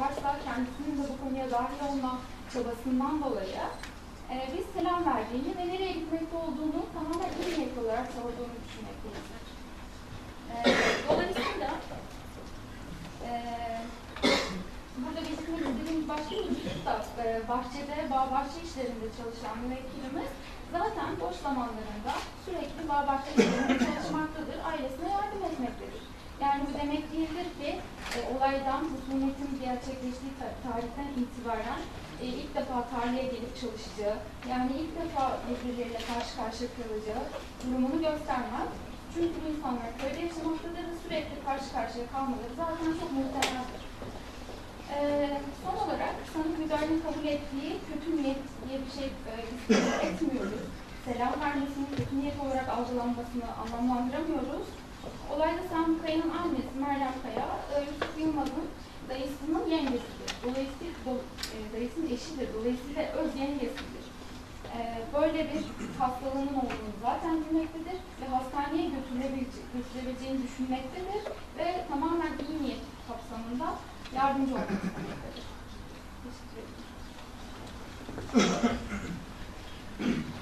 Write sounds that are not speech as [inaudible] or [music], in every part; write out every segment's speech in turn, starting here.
varsa kendisinin de bu konuya dahil olma çabasından dolayı e, biz selam verdiğini ve nereye gitmekte olduğunu tamamen iyi niyetli olarak sorduğunu düşünmekteyiz. E, dolayısıyla e, burada bizim istediğimiz başka bir husus da e, bahçede, bağ bahçe işlerinde çalışan müvekkilimiz zaten boş zamanlarında sürekli bağ bahçe işlerinde çalışmaktadır, ailesine yardım etmektedir. Yani bu demek değildir ki e, olaydan husumetin gerçekleştiği ta- tarihten itibaren e, ilk defa tarlaya gelip çalışacağı, yani ilk defa birbirleriyle karşı karşıya kalacağı durumunu göstermez. Çünkü bu insanlar köyde yaşamaktadır ve sürekli karşı karşıya kalmaları zaten çok muhtemeldir. Ee, son olarak sanık müdahalenin kabul ettiği kötü niyet diye bir şey e, etmiyoruz. Selam vermesini kötü niyet olarak algılanmasını anlamlandıramıyoruz. Olayda Sami Kaya'nın annesi Meryem Kaya, e, Yusuf Yılmaz'ın dayısının yengesidir. Dolayısıyla do- e, dayısının eşidir. Dolayısıyla öz yengesidir. E, böyle bir hastalığının olduğunu zaten bilmektedir ve hastaneye götürülebilece- götürebileceğini düşünmektedir ve tamamen iyi niyet kapsamında yardımcı olmak istemektedir. Teşekkür ederim. [laughs]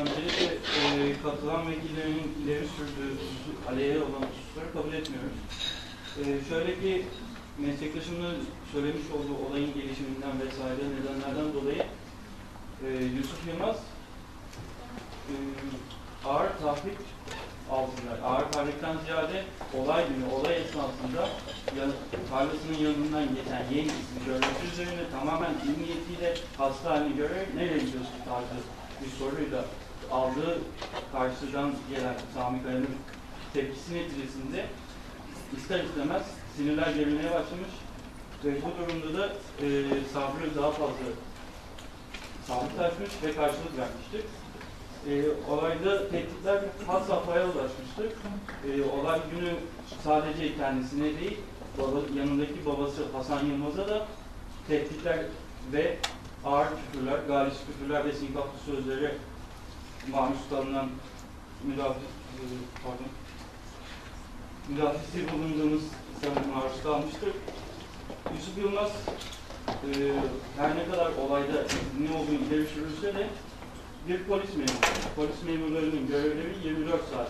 Öncelikle e, katılan vekillerin ileri sürdüğü aleyhe olan hususları kabul etmiyoruz. E, şöyle ki meslektaşımın söylemiş olduğu olayın gelişiminden vesaire nedenlerden dolayı e, Yusuf Yılmaz e, ağır tahrik altında, ağır tahrikten ziyade olay günü, olay esnasında yan, tarlasının yanından geçen yengisini görmesi üzerine tamamen iyi niyetiyle hastaneye göre nereye gidiyorsun tarzı bir soruyla aldığı karşıdan gelen Sami Kaya'nın tepkisi neticesinde ister istemez sinirler gerilmeye başlamış ve bu durumda da e, sabrı daha fazla sabrı taşmış ve karşılık vermiştir. E, olayda tehditler had safhaya ulaşmıştır. E, olay günü sadece kendisine değil, baba, yanındaki babası Hasan Yılmaz'a da tehditler ve ağır küfürler, galis küfürler ve sinkaflı sözlere maruz kalınan müdafi, e, pardon, müdafisi bulunduğumuz sanırım maruz kalmıştır. Yusuf Yılmaz e, her ne kadar olayda ne olduğunu ileri sürülse de bir polis memuru. Polis memurlarının görevleri 24 saat.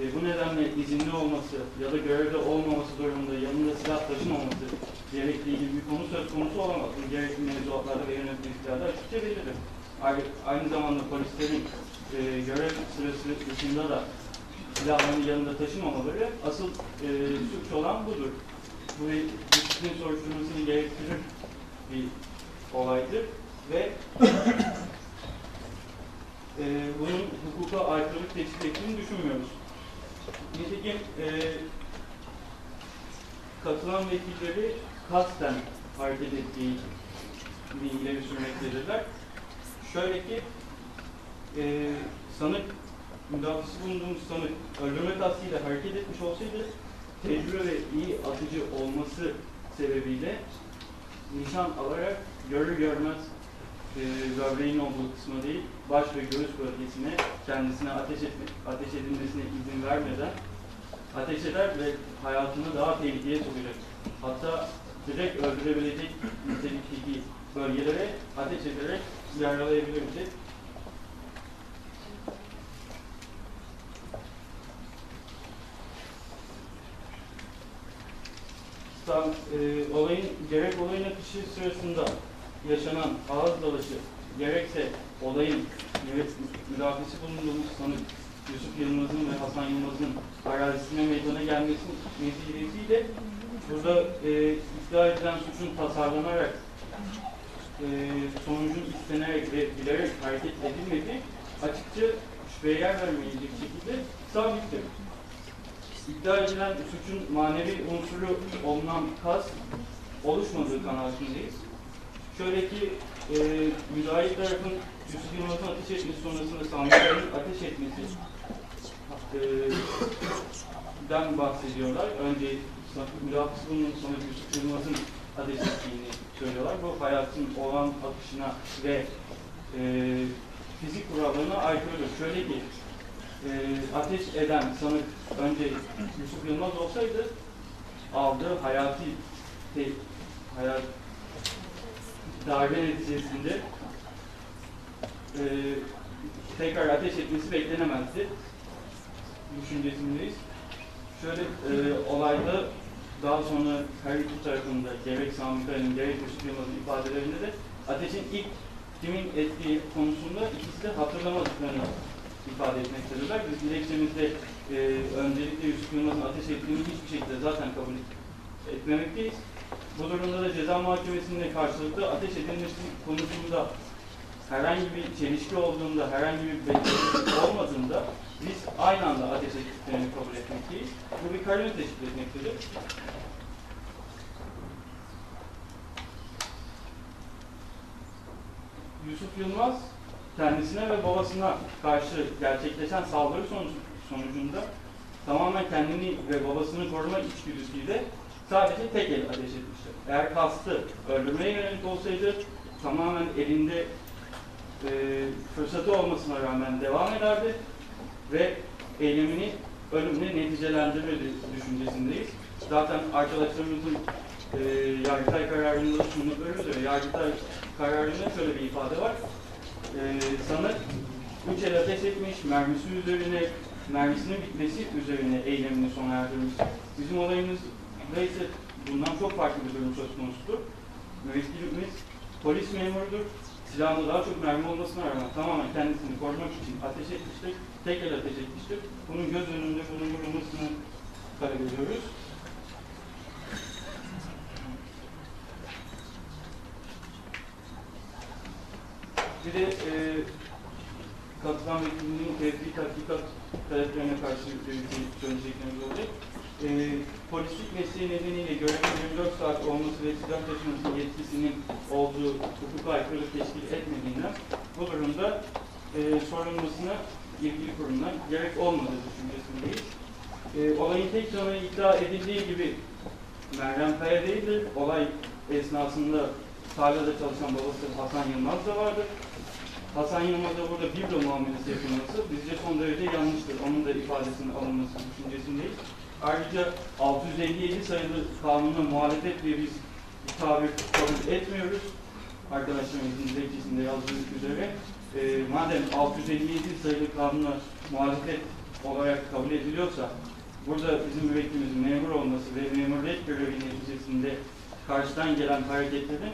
E, bu nedenle izinli olması ya da görevde olmaması durumunda yanında silah taşımaması gerektiği gibi bir konu söz konusu olamaz. Bu gerekli mevzuatlarda ve yönetmeliklerde açıkça belirtir. Aynı, zamanda polislerin e, görev sırası dışında da silahlarını yanında taşımamaları asıl e, suç olan budur. Bu disiplin soruşturmasını gerektirir bir olaydır ve e, bunun hukuka aykırılık teşkil ettiğini düşünmüyoruz. Nitekim e, katılan vekilleri kasten hareket ettiği bilgileri sürmektedirler. Şöyle ki e, sanık müdafisi bulunduğumuz sanık öldürme kastıyla hareket etmiş olsaydı tecrübe ve iyi atıcı olması sebebiyle nişan alarak görür görmez e, böbreğin olduğu kısmı değil, baş ve göğüs bölgesine kendisine ateş, etme, ateş edilmesine izin vermeden ateş eder ve hayatını daha tehlikeye sokacak. Hatta direkt öldürebilecek nitelikteki bölgelere ateş ederek yaralayabilecek. Tam, e, olayın, gerek olayın akışı sırasında yaşanan ağız dalaşı, gerekse olayın evet, müdafisi bulunduğumuz sanık Yusuf Yılmaz'ın ve Hasan Yılmaz'ın arazisine meydana gelmesi neticesiyle burada e, iddia edilen suçun tasarlanarak e, sonucun istenerek ve bilerek hareket edilmediği açıkça şüpheye yer vermeyecek şekilde sabittir. İddia edilen suçun manevi unsuru olunan kas oluşmadığı kanaatindeyiz. Şöyle ki e, müdahil tarafın Yusuf Yılmaz'ın ateş etmesi sonrasında Sami Kaya'nın ateş etmesi e, den bahsediyorlar. Önce müdafisi bunun sonra Yusuf Yılmaz'ın ateş söylüyorlar. Bu hayatın olan akışına ve e, fizik kurallarına aykırıdır. Şöyle ki e, ateş eden sanık önce Yusuf Yılmaz olsaydı aldığı hayati te- hayat darbe neticesinde e, tekrar ateş etmesi beklenemezdi. Düşüncesindeyiz. Şöyle e, olayda daha sonra her iki tarafında gerek Sami Kaya'nın gerek Yusuf Yılmaz'ın ifadelerinde de ateşin ilk kimin ettiği konusunda ikisi de hatırlamadıklarını ifade etmektedirler. Biz dilekçemizde e, öncelikle Yusuf Yılmaz'ın ateş ettiğini hiçbir şekilde zaten kabul etmemekteyiz. Bu durumda da ceza mahkemesinde karşılıklı ateş edilmesi konusunda herhangi bir çelişki olduğunda, herhangi bir beklenti [coughs] olmadığında biz aynı anda ateş ettiklerini kabul etmekteyiz. Bu bir kararını teşkil etmektedir. Yusuf Yılmaz kendisine ve babasına karşı gerçekleşen saldırı sonucu, sonucunda tamamen kendini ve babasını koruma içgüdüsüyle sadece tek el ateş etmiştir. Eğer kastı öldürmeye yönelik olsaydı tamamen elinde e, fırsatı olmasına rağmen devam ederdi ve eylemini ölümle neticelendirmedi düşüncesindeyiz. Zaten arkadaşlarımızın e, Yargıtay kararında sundukları üzere Yargıtay kararında şöyle bir ifade var. E, sanık üç el ateş etmiş, mermisi üzerine, mermisinin bitmesi üzerine eylemini sona erdirmiş. Bizim olayımızda ise bundan çok farklı bir durum söz konusudur. Müvekkilimiz polis memurudur. Silahında daha çok mermi olmasına rağmen tamamen kendisini korumak için ateş etmiştir. Tek el ateş etmiştir. Bunun göz önünde bulundurulmasını talep ediyoruz. Bir de e, katılan vekilinin tevdi tatbikat taleplerine karşı bir söyleyeceklerimiz olacak. E, polislik mesleği nedeniyle görevin 24 saat olması ve silah taşıması yetkisinin olduğu hukuka aykırılık teşkil etmediğinden bu durumda e, sorulmasına ilgili kurumdan gerek olmadığı düşüncesindeyiz. E, olayın tek tanığı iddia edildiği gibi Meryem Kaya değildir. Olay esnasında tarlada çalışan babası Hasan Yılmaz da vardır. Hasan Yılmaz'a burada biblo muamelesi yapılması bizce son derece yanlıştır. Onun da ifadesinin alınması düşüncesindeyiz. Ayrıca 657 sayılı kanuna muhalefet diye biz bir tabir kabul etmiyoruz. Arkadaşlarımızın dilekçesinde yazdığı üzere. E, madem 657 sayılı kanuna muhalefet olarak kabul ediliyorsa burada bizim müvekkilimizin memur olması ve memuriyet görevi neticesinde karşıdan gelen hareketlerin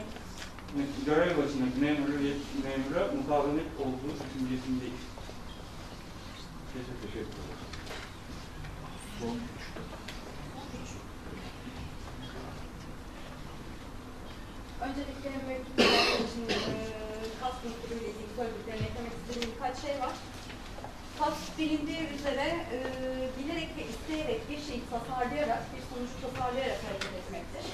görev başındaki memuriyet, memura mukavemet olduğu düşüncesindeyiz. Teşekkür ederim. Son Öncelikle müvekkiller için e, kas ile ilgili söylediklerini eklemek istediğim birkaç şey var. Kas bilindiği üzere e, bilerek ve isteyerek bir şeyi tasarlayarak, bir sonucu tasarlayarak hareket etmektir.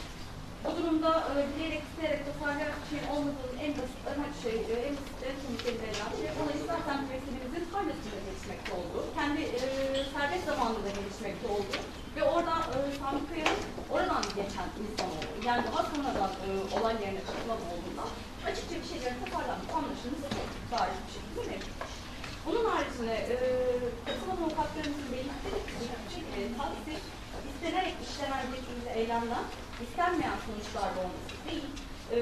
Bu durumda e, bilerek isteyerek tasarlayan bir şey olmadığının en basit amaç şey, e, en basit en sonuçları verilen şey, olayı zaten müvekkilimizin tarlasında gelişmekte olduğu, kendi e, serbest zamanında gelişmekte olduğu ve orada e, Sami Kaya'nın oradan geçen insan olduğu, yani daha sonradan e, olay yerine katılan olduğundan açıkça bir şeylerin tasarlanmış anlaşılması çok bariz bir şekilde mevcut. Bunun haricinde e, katılan avukatlarımızın belirttiği bir şekilde takdir istenerek işlenen bir eylemden istenmeyen sonuçlarda olması değil. E,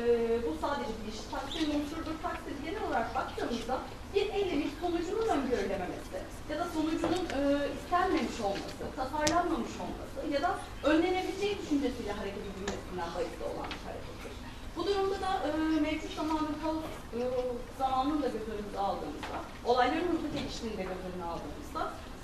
bu sadece bir iş. Takdir unsurdur. Takdir genel olarak baktığımızda bir eylemin sonucunun öngörülememesi ya da sonucunun e, istenmemiş olması, tasarlanmamış olması ya da önlenebileceği düşüncesiyle hareket edilmesinden bahisli olan bir harekettir. Bu durumda da e, mevcut zamanın kaos e, zamanını da göz önümüze aldığımızda, olayların hızlı geliştiğini de göz önüne aldığımızda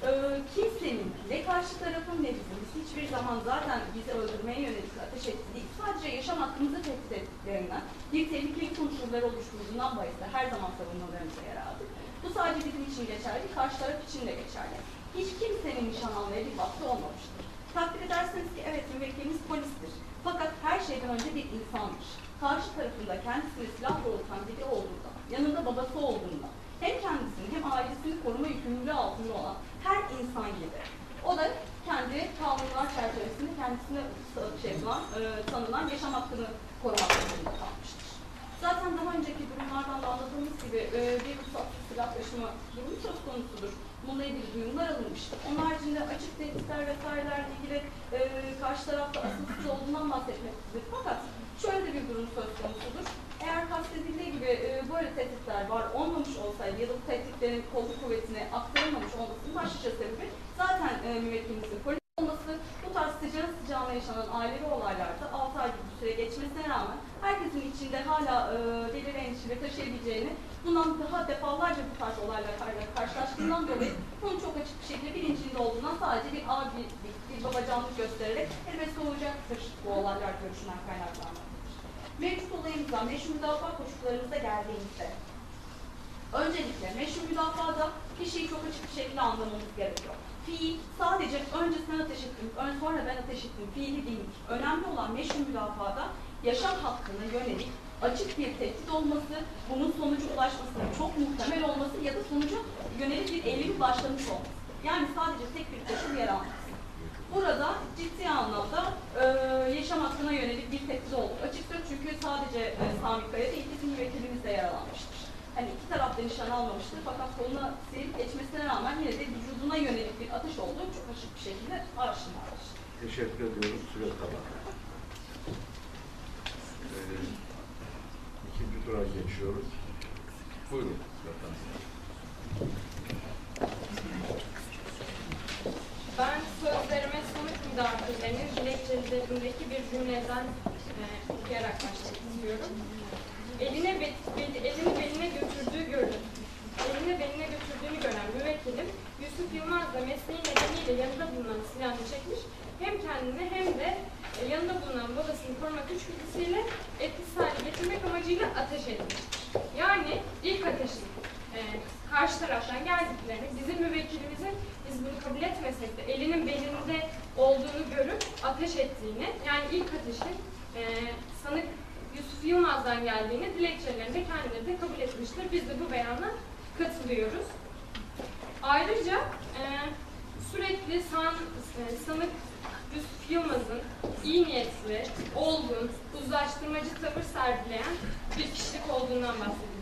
e, kimsenin ne karşı tarafın ne bizim hiçbir zaman zaten bizi öldürmeye yönelik ateş etti değil. Sadece yaşam hakkımızı tehdit ettiklerinden bir tehlikeli unsurlar oluşturduğundan bahisle her zaman savunmalarımıza yer aldık. Bu sadece bizim için geçerli, karşı taraf için de geçerli. Hiç kimsenin nişan almaya bir vakti olmamıştır. Takdir edersiniz ki evet müvekkilimiz polistir. Fakat her şeyden önce bir insandır. Karşı tarafında kendisini silah doğrultan biri olduğunda, yanında babası olduğunda, hem kendisini hem ailesini koruma yükümlülüğü altında olan her insan gibi. O da kendi kanunlar çerçevesinde kendisine şey yapılan, e, tanınan yaşam hakkını korumak zorunda kalmıştır. Zaten daha önceki durumlardan da anladığımız gibi e, bir ruhsatsız silah taşıma durumu söz konusudur. Bununla ilgili duyumlar alınmıştır. Onun haricinde açık tehditler vesairelerle ilgili e, karşı tarafta asılsız olduğundan bahsetmektedir. Fakat şöyle de bir eğer kastedildiği gibi e, böyle tehditler var olmamış olsaydı ya da bu tehditlerin kolluk kuvvetine aktarılmamış olmasının başlıca sebebi zaten e, müvekkilimizin polis olması bu tarz sıcağı sıcağına yaşanan ailevi olaylarda 6 ay gibi bir süre geçmesine rağmen herkesin içinde hala e, deliri endişeleri taşıyabileceğini bundan daha defalarca bu tarz olaylarla karşılaştığından dolayı bunun çok açık bir şekilde bilincinde olduğundan sadece bir abi, bir, bir babacanlık göstererek elbette olacaktır bu olaylar görüşünden kaynaklı. Mevcut olayımıza, meşru müdafaa koşullarımıza geldiğimizde, öncelikle meşru müdafada bir şeyi çok açık bir şekilde anlamamız gerekiyor. Fiil sadece önce sen ateş ettin, ön sonra ben ateş ettim, fiili değil. Önemli olan meşru müdafada yaşam hakkına yönelik açık bir tehdit olması, bunun sonucu ulaşmasının çok muhtemel olması ya da sonucu yönelik bir eylemin başlamış olması. Yani sadece tek bir koşul yer alması. Burada ciddi anlamda e, yaşam hakkına yönelik bir tehdit oldu. Açıkçası çünkü sadece e, Sami Kaya değil, bizim müvekkilimiz de yaralanmıştır. Hani iki taraf da nişan almamıştır fakat koluna silip geçmesine rağmen yine de vücuduna yönelik bir atış olduğu çok açık bir şekilde aşinaydır. Teşekkür ediyorum. Süre kalan. Ee, ikinci tura geçiyoruz. Buyurun. Efendim. Ben sözlerime sonuç müdafilerinin dilekçelerindeki bir cümleden e, okuyarak başlamak istiyorum. Eline be, bel- elini beline götürdüğü görün. Eline beline götürdüğünü gören müvekkilim Yusuf Yılmaz da mesleği nedeniyle yanında bulunan silahını çekmiş. Hem kendini hem de e, yanında bulunan babasını korumak içgüdüsüyle etkisiz hale getirmek amacıyla ateş etmiştir. Yani ilk ateşin e, karşı taraftan geldiklerini, bizim müvekkilimizin biz bunu kabul etmesek de elinin belinde olduğunu görüp ateş ettiğini, yani ilk ateşin e, sanık Yusuf Yılmaz'dan geldiğini dilekçelerinde kendileri de kabul etmiştir. Biz de bu beyana katılıyoruz. Ayrıca e, sürekli san, e, sanık Yusuf Yılmaz'ın iyi niyetli, olgun, uzlaştırmacı tavır sergileyen bir kişilik olduğundan bahsedilmektedir.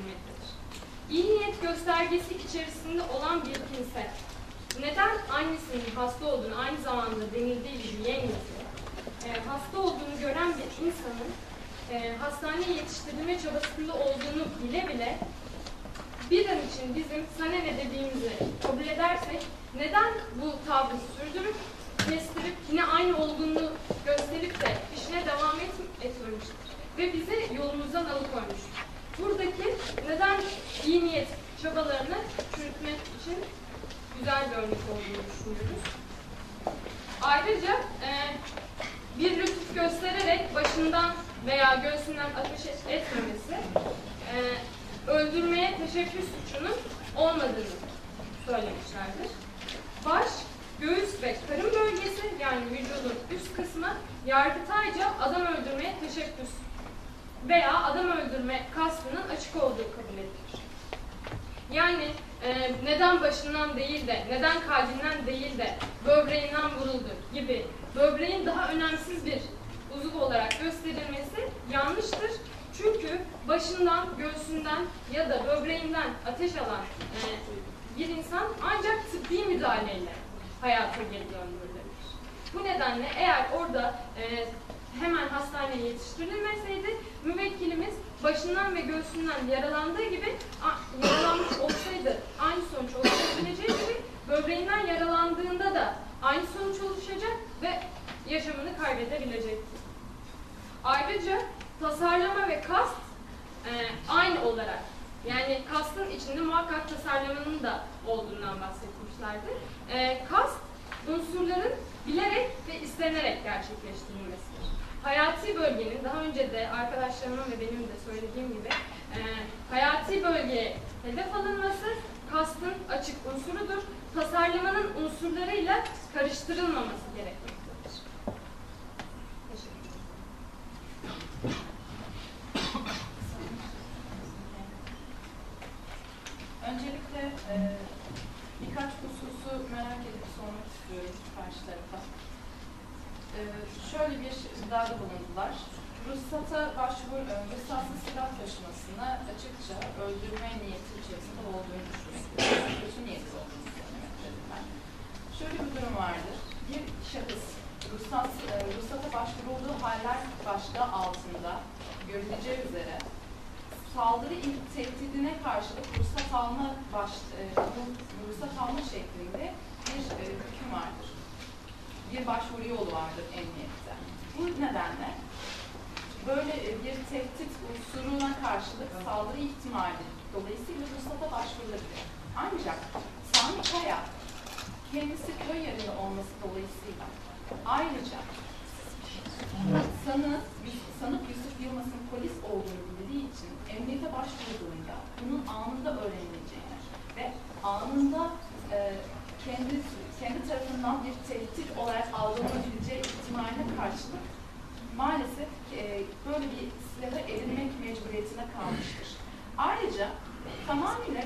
İyi niyet göstergesi içerisinde olan bir kimse neden annesinin hasta olduğunu aynı zamanda denildiği gibi yengesi e, hasta olduğunu gören bir insanın e, hastaneye yetiştirilme çabasında olduğunu bile bile bir an için bizim sana ne dediğimizi kabul edersek neden bu tavrı sürdürüp kestirip yine aynı olgunluğu gösterip de işine devam et, etmemiştir ve bizi yolumuzdan alıkoymuştur. Buradaki neden iyi niyet çabalarını çürütmek için güzel bir örnek olduğunu düşünüyoruz. Ayrıca e, bir lütuf göstererek başından veya göğsünden ateş et- etmemesi e, öldürmeye teşebbüs suçunun olmadığını söylemişlerdir. Baş, göğüs ve karın bölgesi yani vücudun üst kısmı yargıtayca adam öldürmeye teşebbüs veya adam öldürme kastının açık olduğu kabul edilir. Yani e, neden başından değil de, neden kalbinden değil de böbreğinden vuruldu gibi böbreğin daha önemsiz bir uzuv olarak gösterilmesi yanlıştır. Çünkü başından, göğsünden ya da böbreğinden ateş alan e, bir insan ancak tıbbi müdahaleyle hayata geri döndürülebilir. Bu nedenle eğer orada e, hemen hastaneye yetiştirilmeseydi müvekkilimiz başından ve göğsünden yaralandığı gibi yaralanmış olsaydı aynı sonuç oluşabileceği gibi böbreğinden yaralandığında da aynı sonuç oluşacak ve yaşamını kaybedebilecektir. Ayrıca tasarlama ve kast e, aynı olarak yani kastın içinde muhakkak tasarlamanın da olduğundan bahsetmişlerdi. E, kast unsurların bilerek ve istenerek gerçekleştirilmesidir. Hayati bölgenin daha önce de arkadaşlarımın ve benim de söylediğim gibi e, hayati bölgeye hedef alınması kastın açık unsurudur. Tasarlamanın unsurlarıyla karıştırılmaması gerekmektedir. Öncelikle e, birkaç hususu merak edip sormak istiyorum karşı tarafa. E, şöyle bir iddiada bulundular. Ruhsata başvur, e, ruhsatsız silah taşımasına açıkça öldürme niyeti içerisinde olduğunu düşünmektedir. Kötü niyeti olduğunu söylemektedirler. Şöyle bir durum vardır. Bir şahıs ruhsat, e, ruhsata başvurulduğu haller başta altında görüleceği üzere saldırı tehdidine karşılık ruhsat alma baş, e, ruhsat alma şeklinde bir hüküm vardır. Bir başvuru yolu vardır emniyette. Bu nedenle böyle bir tehdit unsuruna karşılık saldırı ihtimali dolayısıyla ruhsata başvurulabilir. Ancak Sami Kaya kendisi köy yerinde olması dolayısıyla ayrıca sanık, sanık Yusuf Yılmaz'ın polis olduğunu bildiği için emniyete başvurduğunda bunun anında öğrenileceğini ve anında e, kendi kendi tarafından bir tehdit olarak algılanabileceği ihtimaline karşılık maalesef e, böyle bir silahı edinmek mecburiyetine kalmıştır. Ayrıca tamamıyla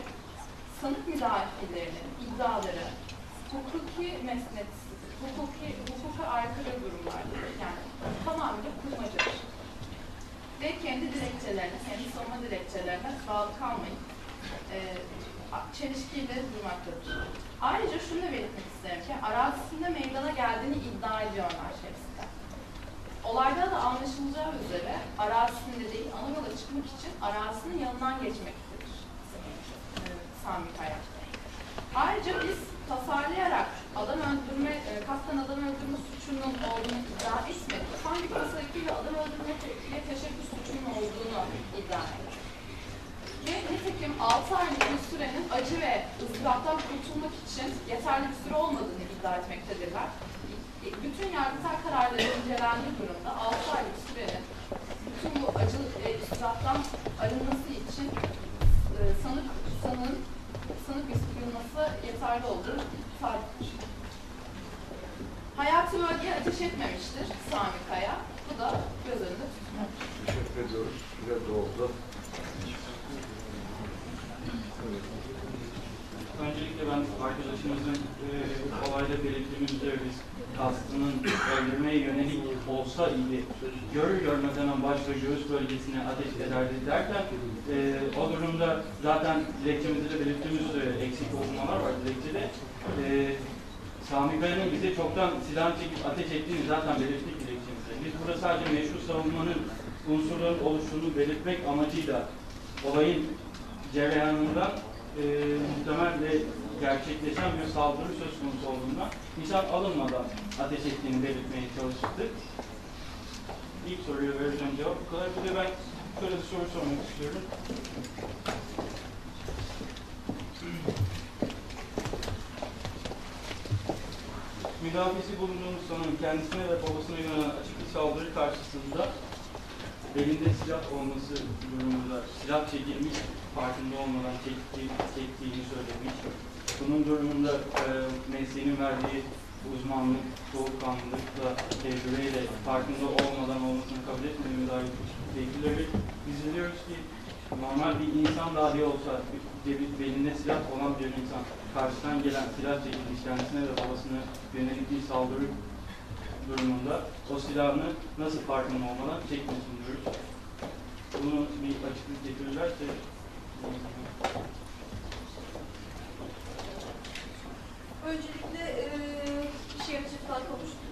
sanık müdafilerinin iddiaları hukuki mesnetsiz, hukuki, hukuka aykırı durumlardır. Yani tamamıyla kurmacadır. Ve kendi dilekçelerine, kendi savunma dilekçelerine bağlı kalmayıp e, çelişkiyle durmaktadır. Ayrıca şunu da belirtmek ki arazisinde meydana geldiğini iddia ediyorlar hepsi de. Olayda da anlaşılacağı üzere arazisinde değil ana çıkmak için arazisinin yanından geçmektedir. Sami Kaya. Ayrıca biz tasarlayarak adam öldürme, e, kasten adam öldürme suçunun olduğunu iddia etmedik. Hangi kasadaki ve adam öldürmeye teşebbüs suçunun olduğunu iddia ettik. Ve nitekim 6 aylık bir sürenin acı ve ızdıraptan kurtulmak için yeterli bir süre olmadığını iddia etmektedirler. Bütün yargıtay kararları incelendiği durumda 6 aylık sürenin bütün bu acı ve ızdıraptan arınması için e, sanık, sanığın sanık yılması yeterli olduğu sabittir. Hayati bölgeye ateş etmemiştir Sami Kaya. Bu da göz önünde tutulur. Teşekkür ediyoruz. Süre doldu. Öncelikle ben arkadaşımızın e, olayda belirttiğimiz üzere biz kastının öldürmeye yönelik olsa iyi görür görmez hemen baş ve göğüs bölgesine ateş ederdi derken e, o durumda zaten dilekçemizde de belirttiğimiz üzere eksik okumalar var dilekçede. E, Sami Kaya'nın bize çoktan silah çekip ateş ettiğini zaten belirttik dilekçemizde. Biz burada sadece meşru savunmanın unsurların oluştuğunu belirtmek amacıyla olayın cereyanından e, muhtemel ve gerçekleşen bir saldırı söz konusu olduğunda nişan alınmadan ateş ettiğini belirtmeye çalıştık. İlk soruya vereceğim cevap bu kadar. Bir de ben şöyle bir soru sormak istiyorum. Müdafisi bulunduğumuz sanığın kendisine ve babasına yönelen açık bir saldırı karşısında belinde silah olması durumunda silah çekilmiş farkında olmadan çektiği, çektiğini söylemiş. Bunun durumunda e, mesleğinin verdiği uzmanlık, soğukkanlılıkla, tecrübeyle farkında olmadan olmasını kabul etmediğine dair bilgileri biz biliyoruz ki normal bir insan dahi olsa bir- belinde silah olan bir insan karşıdan gelen silah çekilmiş kendisine ve babasına yönelik bir saldırı durumunda o silahını nasıl farkında olmadan çekmesin diyoruz. Bunu bir açıklık getirirlerse Öncelikle kişiye açıklığa kavuştur.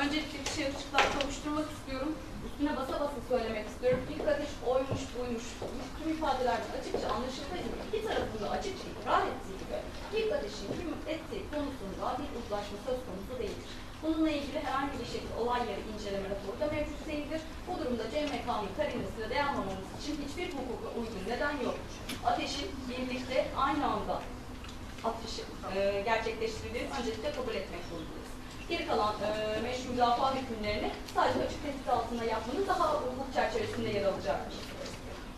Öncelikle kişiye açıklığa kavuşturmak istiyorum. Üstüne basa basa söylemek istiyorum. İlk ateş oymuş, buymuş. Tüm ifadelerde açıkça anlaşıldığı gibi iki tarafında açıkça ikrar ettiği gibi ilk ateşin kim ettiği konusunda bir uzlaşma söz konusu değildir. Bununla ilgili herhangi bir şekilde olay yeri inceleme raporu da mevcut değildir. Bu durumda CMK'nın karinasına dayanmamamız için hiçbir hukuka uygun neden yoktur. Ateşin birlikte aynı anda atışı e, gerçekleştirildiğini öncelikle kabul etmek zorundayız. Geri kalan e, meşru müdafaa hükümlerini sadece açık tehdit altında yapmanın daha hukuk çerçevesinde yer alacaktır.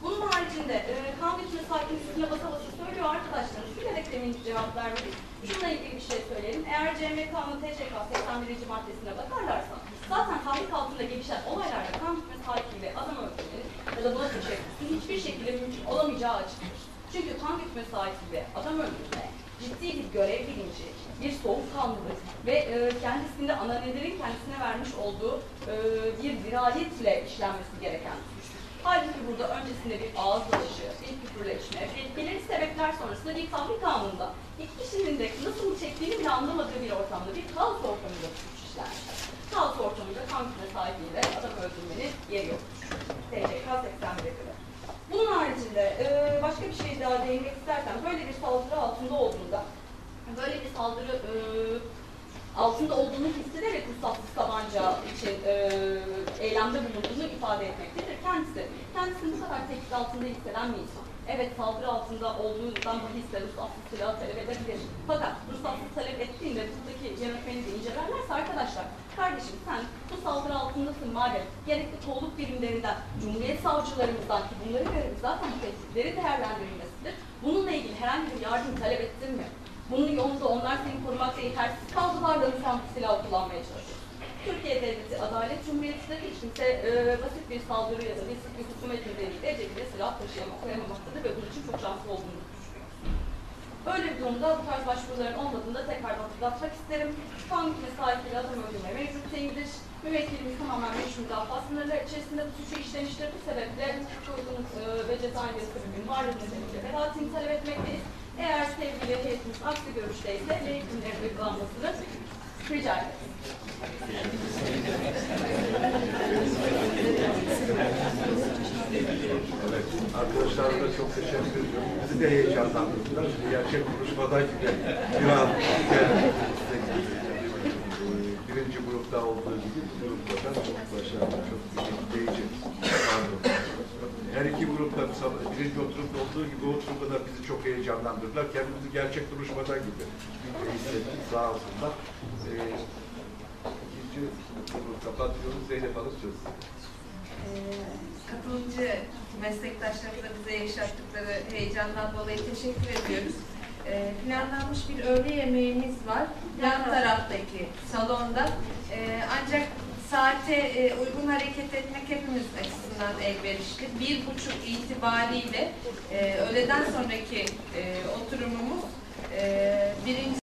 Bunun haricinde e, kanun hükmü sakin üstüne basa basa söylüyor arkadaşlarımız. Bilerek demin cevap vermedik. Şununla ilgili bir şey söyleyelim. Eğer CMK'nın TCK 81. maddesine bakarlarsa zaten tahrik altında gelişen olaylarda kanun hükmü sakin ve adam öldürmenin ya da buna teşebbüsün hiçbir şekilde mümkün olamayacağı açıktır. Çünkü kan hükmü sahibi ve adam öldürme ciddi bir görev bilinci, bir soğukkanlılık ve e, kendisinde ananelerin kendisine vermiş olduğu e, bir dirayetle işlenmesi gereken. Halbuki burada öncesinde bir ağız dalaşı, bir küfürleşme, belirli sebepler sonrasında bir tahrik anında iki kişinin de nasıl çektiğini bile anlamadığı bir ortamda, bir kaos ortamında suç işlenmiştir. Kaos ortamında kan hükmü sahibiyle adam öldürmenin yeri yoktur. TCK 81'e göre. Bunun haricinde başka bir şey daha değinmek istersen böyle bir saldırı altında olduğunda böyle bir saldırı altında olduğunu hissederek ruhsatsız tabanca için e, eylemde bulunduğunu ifade etmektedir kendisi. Kendisini bu kadar tehdit altında hisseden bir insan. Evet saldırı altında olduğundan bahisle ruhsatsız silah talep edebilir. Fakat ruhsatsız talep ettiğinde buradaki yönetmeni de incelerlerse arkadaşlar kardeşim sen bu saldırı altındasın madem gerekli kolluk birimlerinden, Cumhuriyet savcılarımızdan ki bunların görevi zaten bu tehditleri değerlendirilmesidir. Bununla ilgili herhangi bir yardım talep ettin mi? Bunun yolunda onlar seni korumakta yetersiz kaldılar da sen bu silahı kullanmaya çalışıyorsun? Türkiye Devleti Adalet Cumhuriyeti'nde hiç kimse e, basit bir saldırı ya da basit bir hukumet nedeniyle cebinde silah taşıyamamaktadır ve bunun için çok şanslı olduğunu düşünüyoruz. Böyle bir durumda bu tarz başvuruların olmadığını da tekrardan hatırlatmak isterim. Kanun mesaisiyle adam öldürme mevcut değildir. Müvekkilimiz tamamen meşru müdafaa sınırları içerisinde bu suçu işlemiştir. Bu sebeple uygun e, ve cezai bir sebebin varlığı nedeniyle beraatini talep etmekteyiz. Eğer sevgili heyetimiz aksi görüşteyse heyetlerin uygulanmasını rica ederiz. Evet, arkadaşlarıma çok teşekkür ediyorum. Bizi de heyecanlandırdılar. Şimdi gerçek konuşmadan gibi bir an. Birinci grupta olduğu gibi grupta da çok etkileyici. Pardon. Her iki grupta birinci oturumda olduğu gibi o oturumda da bizi çok heyecanlandırdılar. Kendimizi gerçek duruşmadan gibi hissettik. Sağ olsunlar. Ee, ikinci grubu kapatıyoruz. Zeynep Hanım söz. Ee, katılımcı meslektaşlarımıza bize yaşattıkları heyecandan dolayı teşekkür ediyoruz. Ee, planlanmış bir öğle yemeğimiz var yan taraftaki salonda. Ee, ancak saate e, uygun hareket etmek hepimiz açısından elverişli. Bir buçuk itibariyle e, öğleden sonraki e, oturumumuz birinci